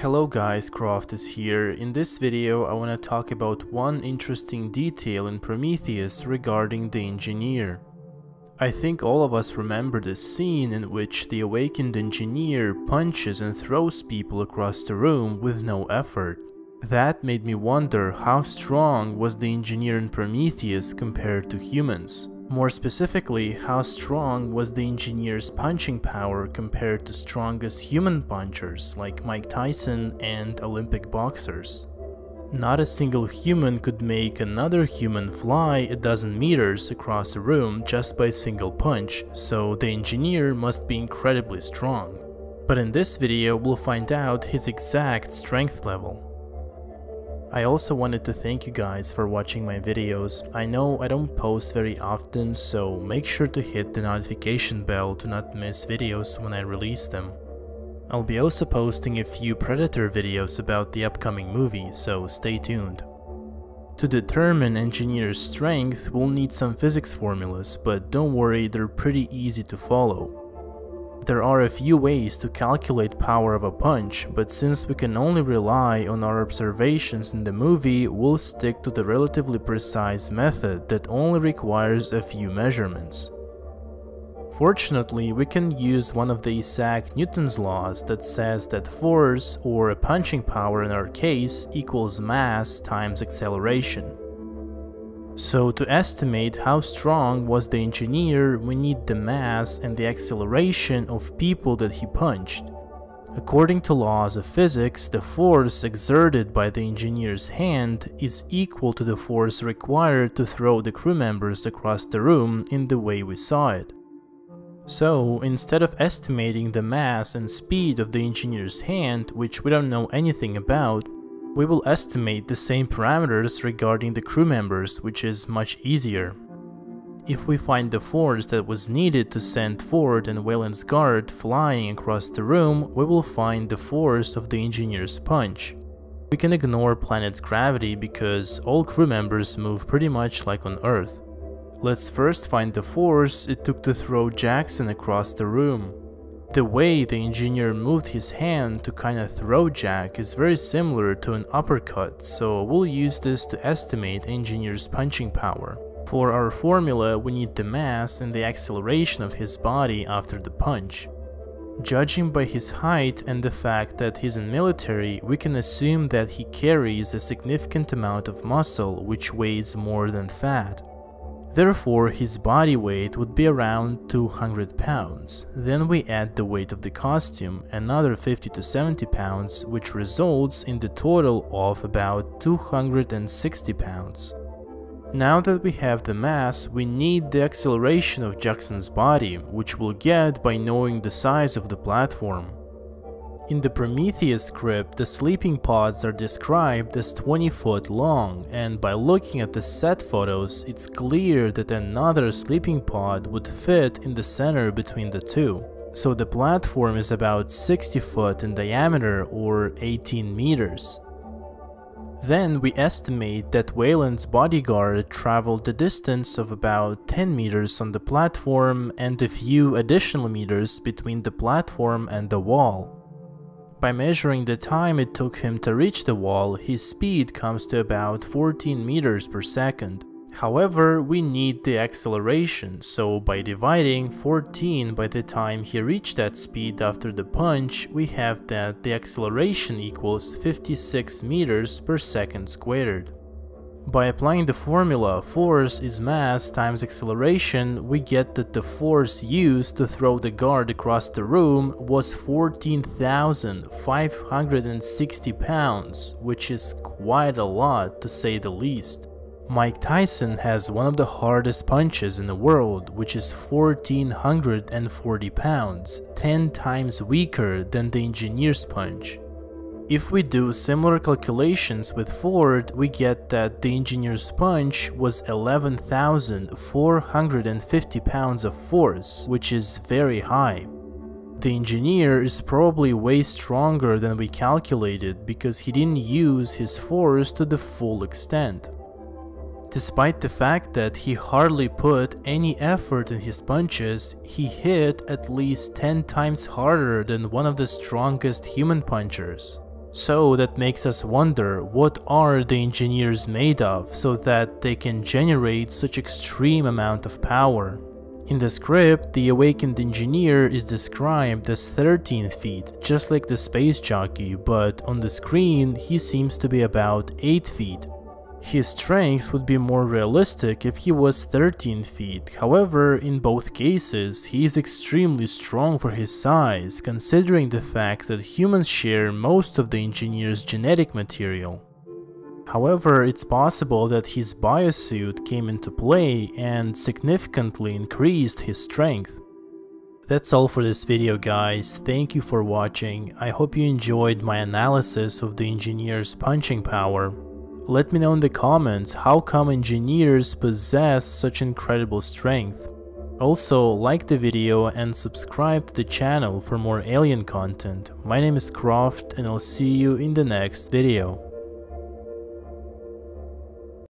Hello guys, Kroft is here. In this video I want to talk about one interesting detail in Prometheus regarding the engineer. I think all of us remember the scene in which the awakened engineer punches and throws people across the room with no effort. That made me wonder how strong was the engineer in Prometheus compared to humans. More specifically, how strong was the engineer's punching power compared to strongest human punchers like Mike Tyson and Olympic boxers. Not a single human could make another human fly a dozen meters across a room just by a single punch, so the engineer must be incredibly strong. But in this video we'll find out his exact strength level. I also wanted to thank you guys for watching my videos. I know I don't post very often, so make sure to hit the notification bell to not miss videos when I release them. I'll be also posting a few Predator videos about the upcoming movie, so stay tuned. To determine engineer's strength, we'll need some physics formulas, but don't worry, they're pretty easy to follow. There are a few ways to calculate power of a punch, but since we can only rely on our observations in the movie, we'll stick to the relatively precise method that only requires a few measurements. Fortunately, we can use one of the Isaac Newton's laws that says that force, or a punching power in our case, equals mass times acceleration. So to estimate how strong was the engineer, we need the mass and the acceleration of people that he punched. According to laws of physics, the force exerted by the engineer's hand is equal to the force required to throw the crew members across the room in the way we saw it. So, instead of estimating the mass and speed of the engineer's hand, which we don't know anything about, we will estimate the same parameters regarding the crew members, which is much easier. If we find the force that was needed to send Ford and Weyland Guard flying across the room, we will find the force of the engineer's punch. We can ignore planet's gravity because all crew members move pretty much like on Earth. Let's first find the force it took to throw Jackson across the room. The way the engineer moved his hand to kinda throw Jack is very similar to an uppercut, so we'll use this to estimate engineer's punching power. For our formula, we need the mass and the acceleration of his body after the punch. Judging by his height and the fact that he's in military, we can assume that he carries a significant amount of muscle which weighs more than fat. Therefore, his body weight would be around 200 pounds. Then we add the weight of the costume, another 50 to 70 pounds, which results in the total of about 260 pounds. Now that we have the mass, we need the acceleration of Jackson's body, which we'll get by knowing the size of the platform. In the Prometheus script, the sleeping pods are described as 20 foot long, and by looking at the set photos, it's clear that another sleeping pod would fit in the center between the two. So the platform is about 60 foot in diameter or 18 meters. Then we estimate that Weyland's bodyguard traveled the distance of about 10 meters on the platform and a few additional meters between the platform and the wall. By measuring the time it took him to reach the wall, his speed comes to about 14 meters per second. However, we need the acceleration, so by dividing 14 by the time he reached that speed after the punch, we have that the acceleration equals 56 meters per second squared. By applying the formula force is mass times acceleration, we get that the force used to throw the guard across the room was 14,560 pounds, which is quite a lot to say the least. Mike Tyson has one of the hardest punches in the world, which is 1440 pounds, 10 times weaker than the engineer's punch. If we do similar calculations with Ford, we get that the engineer's punch was 11,450 pounds of force, which is very high. The engineer is probably way stronger than we calculated because he didn't use his force to the full extent. Despite the fact that he hardly put any effort in his punches, he hit at least 10 times harder than one of the strongest human punchers. So that makes us wonder what are the engineers made of so that they can generate such extreme amount of power. In the script, the awakened engineer is described as 13 feet, just like the space jockey, but on the screen he seems to be about 8 feet. His strength would be more realistic if he was 13 feet, however, in both cases, he is extremely strong for his size, considering the fact that humans share most of the engineer's genetic material. However, it's possible that his biosuit came into play and significantly increased his strength. That's all for this video guys, thank you for watching, I hope you enjoyed my analysis of the engineer's punching power. Let me know in the comments how come engineers possess such incredible strength. Also, like the video and subscribe to the channel for more alien content. My name is Kroft and I'll see you in the next video.